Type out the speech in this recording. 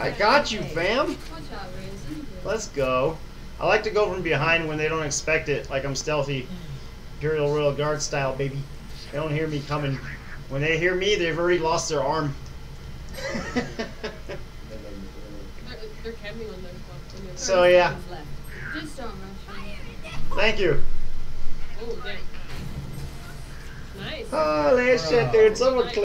I got you, fam. Watch out, Let's go. I like to go from behind when they don't expect it, like I'm stealthy. Imperial Royal Guard style, baby. They don't hear me coming. When they hear me, they've already lost their arm. So, yeah. Thank you. Oh. Nice. Holy shit, dude. Someone